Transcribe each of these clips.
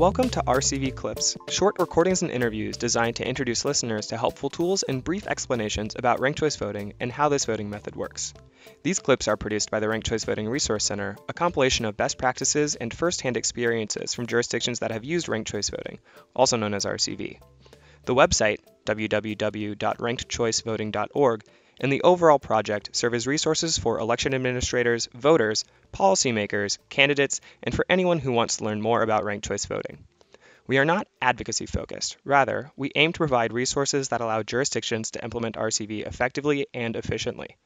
Welcome to RCV Clips, short recordings and interviews designed to introduce listeners to helpful tools and brief explanations about ranked choice voting and how this voting method works. These clips are produced by the Ranked Choice Voting Resource Center, a compilation of best practices and first-hand experiences from jurisdictions that have used ranked choice voting, also known as RCV. The website, www.rankedchoicevoting.org, and the overall project serve as resources for election administrators, voters, policymakers, candidates, and for anyone who wants to learn more about ranked choice voting. We are not advocacy focused. Rather, we aim to provide resources that allow jurisdictions to implement RCV effectively and efficiently.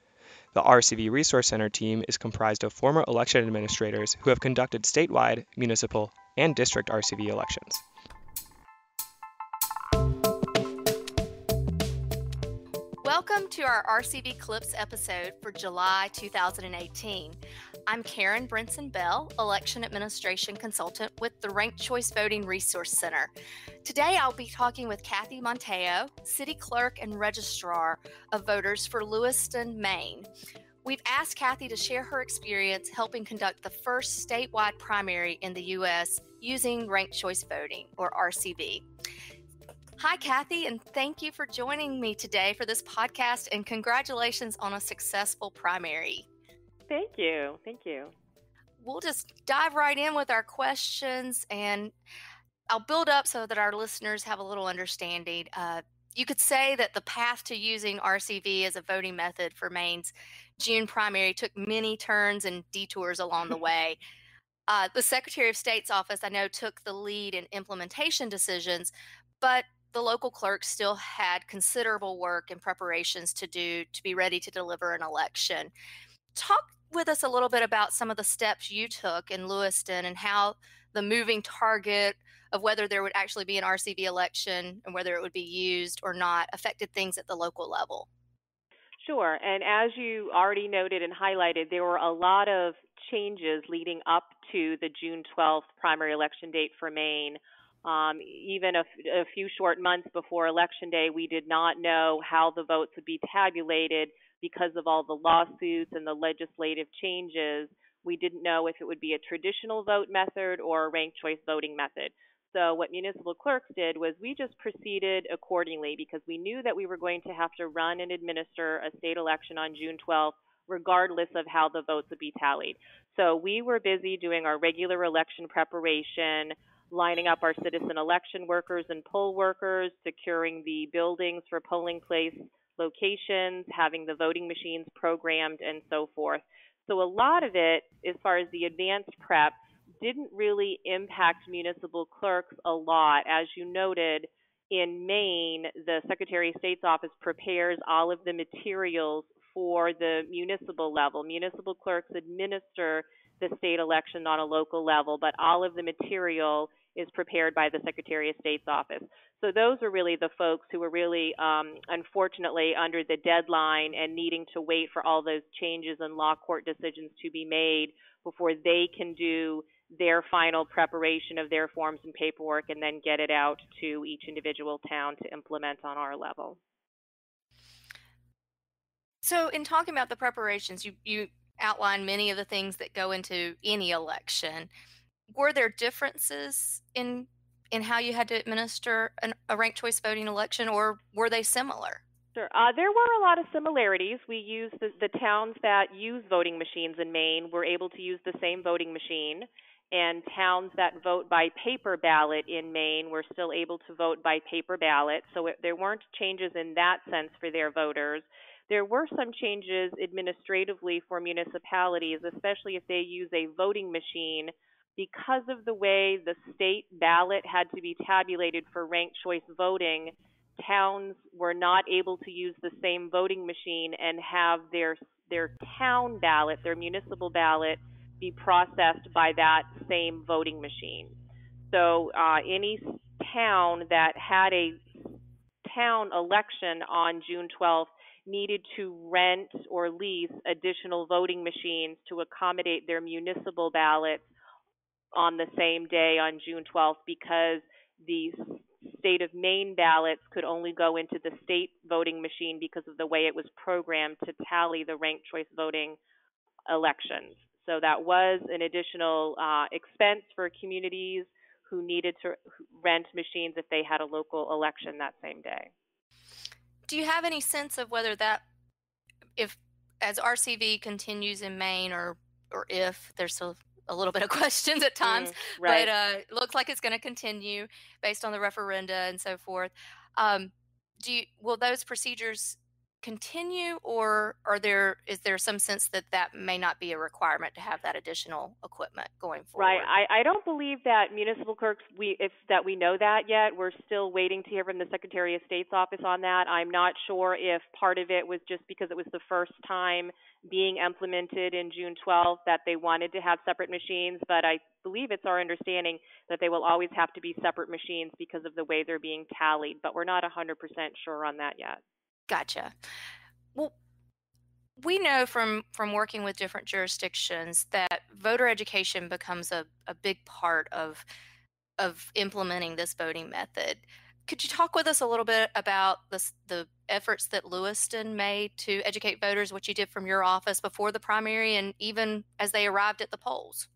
The RCV Resource Center team is comprised of former election administrators who have conducted statewide, municipal, and district RCV elections. Welcome to our RCV Clips episode for July 2018. I'm Karen Brinson Bell, Election Administration Consultant with the Ranked Choice Voting Resource Center. Today I'll be talking with Kathy Montejo, City Clerk and Registrar of Voters for Lewiston, Maine. We've asked Kathy to share her experience helping conduct the first statewide primary in the U.S. using ranked choice voting, or RCV. Hi, Kathy, and thank you for joining me today for this podcast, and congratulations on a successful primary. Thank you. Thank you. We'll just dive right in with our questions, and I'll build up so that our listeners have a little understanding. Uh, you could say that the path to using RCV as a voting method for Maine's June primary took many turns and detours along the way. Uh, the Secretary of State's office, I know, took the lead in implementation decisions, but the local clerks still had considerable work and preparations to do to be ready to deliver an election. Talk with us a little bit about some of the steps you took in Lewiston and how the moving target of whether there would actually be an RCV election and whether it would be used or not affected things at the local level. Sure. And as you already noted and highlighted, there were a lot of changes leading up to the June 12th primary election date for Maine. Um, even a, a few short months before Election Day, we did not know how the votes would be tabulated because of all the lawsuits and the legislative changes. We didn't know if it would be a traditional vote method or a ranked choice voting method. So, what municipal clerks did was we just proceeded accordingly because we knew that we were going to have to run and administer a state election on June 12th, regardless of how the votes would be tallied. So, we were busy doing our regular election preparation lining up our citizen election workers and poll workers, securing the buildings for polling place locations, having the voting machines programmed, and so forth. So a lot of it, as far as the advanced prep, didn't really impact municipal clerks a lot. As you noted, in Maine, the Secretary of State's office prepares all of the materials for the municipal level. Municipal clerks administer the state election on a local level, but all of the material is prepared by the Secretary of State's office. So those are really the folks who were really, um, unfortunately, under the deadline and needing to wait for all those changes and law court decisions to be made before they can do their final preparation of their forms and paperwork and then get it out to each individual town to implement on our level. So, in talking about the preparations, you, you outlined many of the things that go into any election were there differences in in how you had to administer an, a ranked choice voting election, or were they similar? Sure. Uh, there were a lot of similarities. We used the, the towns that use voting machines in Maine were able to use the same voting machine, and towns that vote by paper ballot in Maine were still able to vote by paper ballot. So it, there weren't changes in that sense for their voters. There were some changes administratively for municipalities, especially if they use a voting machine because of the way the state ballot had to be tabulated for ranked choice voting, towns were not able to use the same voting machine and have their their town ballot, their municipal ballot, be processed by that same voting machine. So uh, any town that had a town election on June 12th needed to rent or lease additional voting machines to accommodate their municipal ballots on the same day on June 12th because the state of Maine ballots could only go into the state voting machine because of the way it was programmed to tally the ranked choice voting elections. So that was an additional uh, expense for communities who needed to rent machines if they had a local election that same day. Do you have any sense of whether that, if as RCV continues in Maine, or or if there's still a little bit of questions at times, mm, right. but uh, it looks like it's going to continue based on the referenda and so forth. Um, do you, will those procedures continue or are there is there some sense that that may not be a requirement to have that additional equipment going forward? Right i, I don't believe that municipal clerks we if that we know that yet we're still waiting to hear from the secretary of state's office on that. I'm not sure if part of it was just because it was the first time being implemented in june 12th that they wanted to have separate machines but i believe it's our understanding that they will always have to be separate machines because of the way they're being tallied but we're not 100% sure on that yet Gotcha. Well, we know from from working with different jurisdictions that voter education becomes a, a big part of of implementing this voting method. Could you talk with us a little bit about the the efforts that Lewiston made to educate voters, what you did from your office before the primary and even as they arrived at the polls?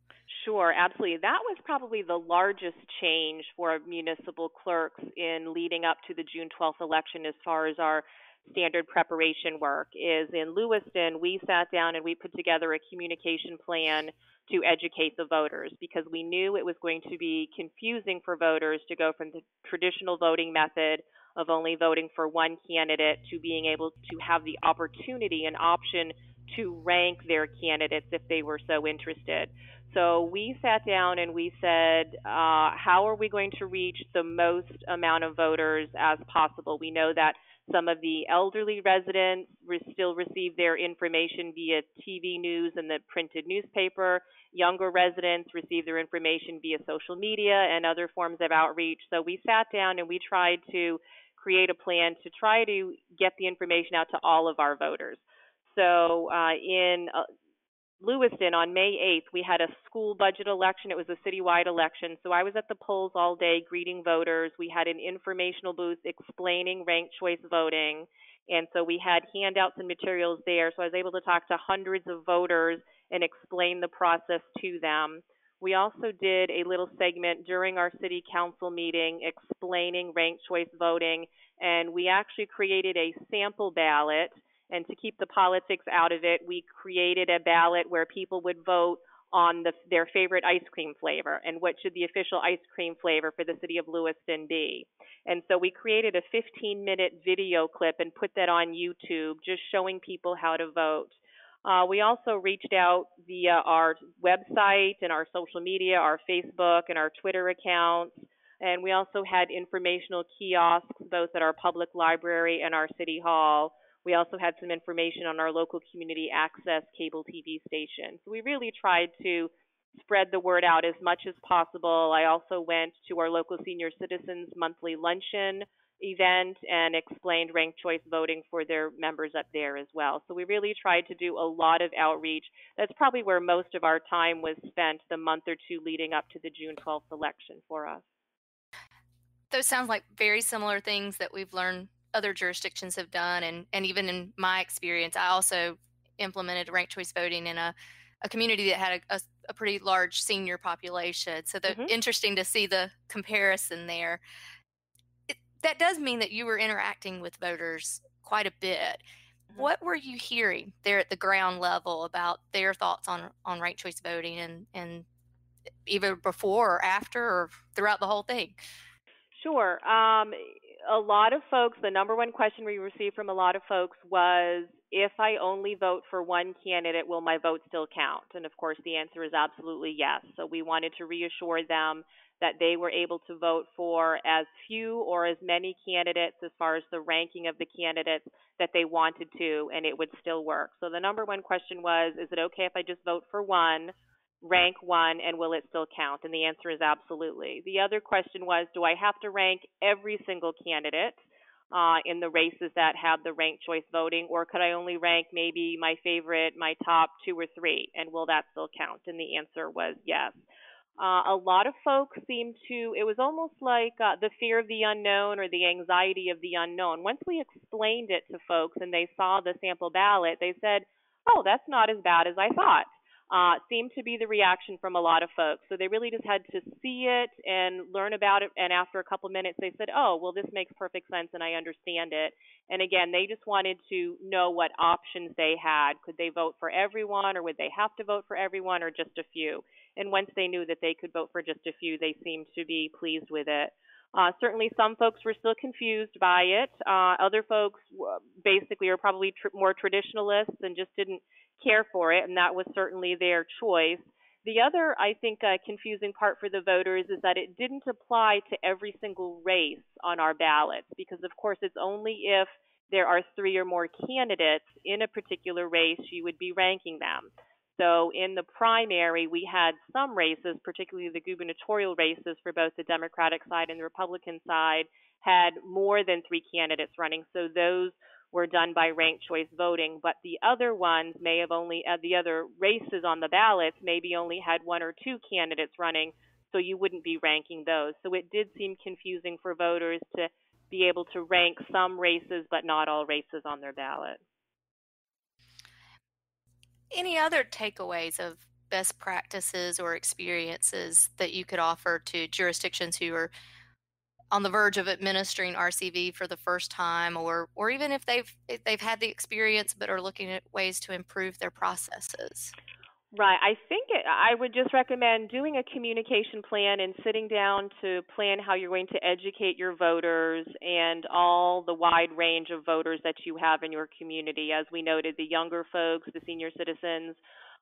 Sure, absolutely. That was probably the largest change for municipal clerks in leading up to the June 12th election as far as our standard preparation work is in Lewiston, we sat down and we put together a communication plan to educate the voters because we knew it was going to be confusing for voters to go from the traditional voting method of only voting for one candidate to being able to have the opportunity and option to rank their candidates if they were so interested. So we sat down and we said, uh, how are we going to reach the most amount of voters as possible? We know that some of the elderly residents re- still receive their information via TV news and the printed newspaper. Younger residents receive their information via social media and other forms of outreach. So we sat down and we tried to create a plan to try to get the information out to all of our voters. So uh, in uh, Lewiston on May 8th, we had a school budget election. It was a citywide election. So I was at the polls all day greeting voters. We had an informational booth explaining ranked choice voting. And so we had handouts and materials there. So I was able to talk to hundreds of voters and explain the process to them. We also did a little segment during our city council meeting explaining ranked choice voting. And we actually created a sample ballot and to keep the politics out of it, we created a ballot where people would vote on the, their favorite ice cream flavor and what should the official ice cream flavor for the city of Lewiston be. And so we created a 15 minute video clip and put that on YouTube just showing people how to vote. Uh, we also reached out via our website and our social media, our Facebook and our Twitter accounts. And we also had informational kiosks both at our public library and our city hall we also had some information on our local community access cable TV station. So we really tried to spread the word out as much as possible. I also went to our local senior citizens monthly luncheon event and explained ranked choice voting for their members up there as well. So we really tried to do a lot of outreach. That's probably where most of our time was spent the month or two leading up to the June 12th election for us. Those sound like very similar things that we've learned other jurisdictions have done and and even in my experience i also implemented ranked choice voting in a, a community that had a, a, a pretty large senior population so the mm-hmm. interesting to see the comparison there it, that does mean that you were interacting with voters quite a bit mm-hmm. what were you hearing there at the ground level about their thoughts on on ranked choice voting and and either before or after or throughout the whole thing Sure. Um, a lot of folks, the number one question we received from a lot of folks was if I only vote for one candidate, will my vote still count? And of course, the answer is absolutely yes. So we wanted to reassure them that they were able to vote for as few or as many candidates as far as the ranking of the candidates that they wanted to, and it would still work. So the number one question was is it okay if I just vote for one? Rank one and will it still count? And the answer is absolutely. The other question was do I have to rank every single candidate uh, in the races that have the ranked choice voting, or could I only rank maybe my favorite, my top two or three, and will that still count? And the answer was yes. Uh, a lot of folks seem to, it was almost like uh, the fear of the unknown or the anxiety of the unknown. Once we explained it to folks and they saw the sample ballot, they said, oh, that's not as bad as I thought. Uh, seemed to be the reaction from a lot of folks. So they really just had to see it and learn about it. And after a couple minutes, they said, oh, well, this makes perfect sense and I understand it. And again, they just wanted to know what options they had. Could they vote for everyone or would they have to vote for everyone or just a few? And once they knew that they could vote for just a few, they seemed to be pleased with it. Uh, certainly, some folks were still confused by it. Uh, other folks basically are probably tr- more traditionalists and just didn't care for it, and that was certainly their choice. The other, I think, uh, confusing part for the voters is that it didn't apply to every single race on our ballots, because of course it's only if there are three or more candidates in a particular race you would be ranking them. So in the primary, we had some races, particularly the gubernatorial races for both the Democratic side and the Republican side, had more than three candidates running. So those were done by ranked choice voting, but the other ones may have only, uh, the other races on the ballots maybe only had one or two candidates running, so you wouldn't be ranking those. So it did seem confusing for voters to be able to rank some races, but not all races on their ballot. Any other takeaways of best practices or experiences that you could offer to jurisdictions who are on the verge of administering RCV for the first time, or or even if they've if they've had the experience but are looking at ways to improve their processes? Right. I think it, I would just recommend doing a communication plan and sitting down to plan how you're going to educate your voters and all the wide range of voters that you have in your community. As we noted, the younger folks, the senior citizens,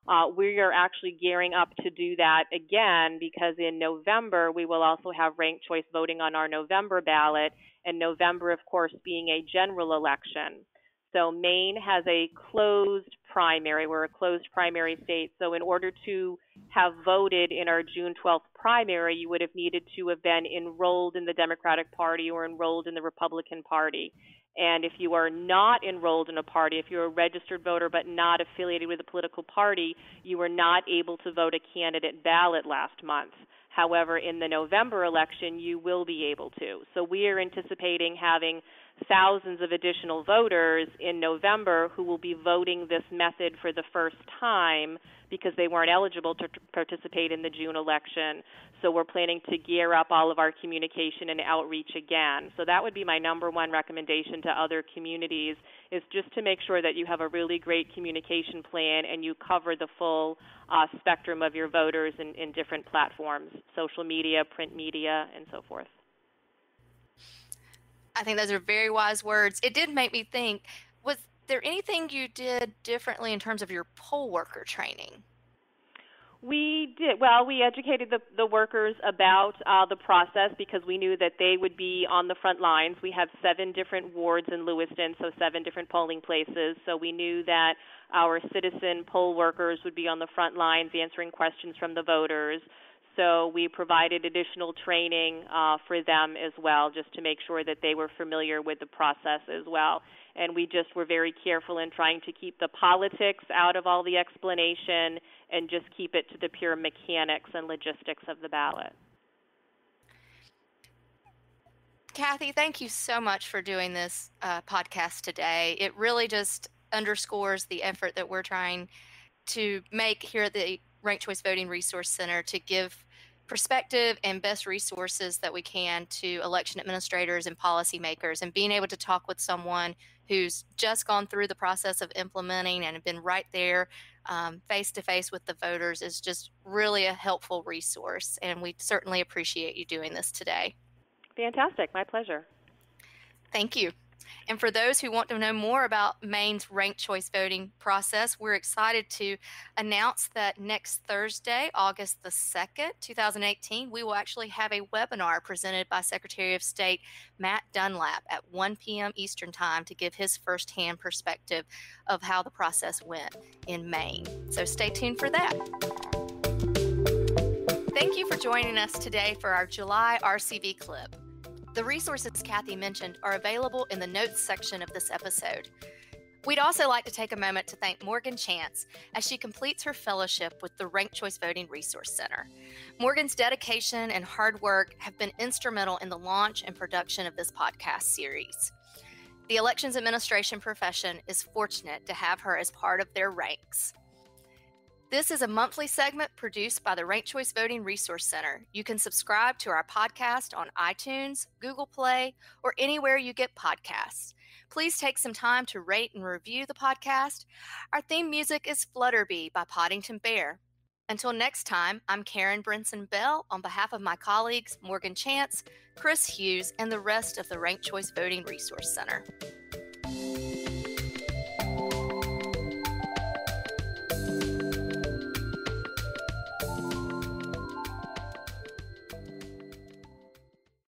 uh, we are actually gearing up to do that again because in November we will also have ranked choice voting on our November ballot, and November, of course, being a general election. So Maine has a closed primary. We're a closed primary state. So in order to have voted in our June 12th primary, you would have needed to have been enrolled in the Democratic Party or enrolled in the Republican Party. And if you are not enrolled in a party, if you're a registered voter but not affiliated with a political party, you were not able to vote a candidate ballot last month. However, in the November election, you will be able to. So we are anticipating having thousands of additional voters in November who will be voting this method for the first time because they weren't eligible to participate in the June election. So we're planning to gear up all of our communication and outreach again. So that would be my number one recommendation to other communities is just to make sure that you have a really great communication plan and you cover the full uh, spectrum of your voters in, in different platforms, social media, print media, and so forth. I think those are very wise words. It did make me think was there anything you did differently in terms of your poll worker training? We did. Well, we educated the, the workers about uh, the process because we knew that they would be on the front lines. We have seven different wards in Lewiston, so seven different polling places. So we knew that our citizen poll workers would be on the front lines answering questions from the voters so we provided additional training uh, for them as well, just to make sure that they were familiar with the process as well. And we just were very careful in trying to keep the politics out of all the explanation and just keep it to the pure mechanics and logistics of the ballot. Kathy, thank you so much for doing this uh, podcast today. It really just underscores the effort that we're trying to make here at the Ranked Choice Voting Resource Center to give perspective and best resources that we can to election administrators and policymakers and being able to talk with someone who's just gone through the process of implementing and been right there face to face with the voters is just really a helpful resource and we certainly appreciate you doing this today. Fantastic. My pleasure. Thank you and for those who want to know more about Maine's ranked choice voting process, we're excited to announce that next Thursday, August the 2nd, 2018, we will actually have a webinar presented by Secretary of State Matt Dunlap at 1 p.m. Eastern Time to give his firsthand perspective of how the process went in Maine. So stay tuned for that. Thank you for joining us today for our July RCV clip. The resources Kathy mentioned are available in the notes section of this episode. We'd also like to take a moment to thank Morgan Chance as she completes her fellowship with the Ranked Choice Voting Resource Center. Morgan's dedication and hard work have been instrumental in the launch and production of this podcast series. The elections administration profession is fortunate to have her as part of their ranks. This is a monthly segment produced by the Ranked Choice Voting Resource Center. You can subscribe to our podcast on iTunes, Google Play, or anywhere you get podcasts. Please take some time to rate and review the podcast. Our theme music is Flutterbee by Podington Bear. Until next time, I'm Karen Brinson Bell on behalf of my colleagues Morgan Chance, Chris Hughes, and the rest of the Ranked Choice Voting Resource Center.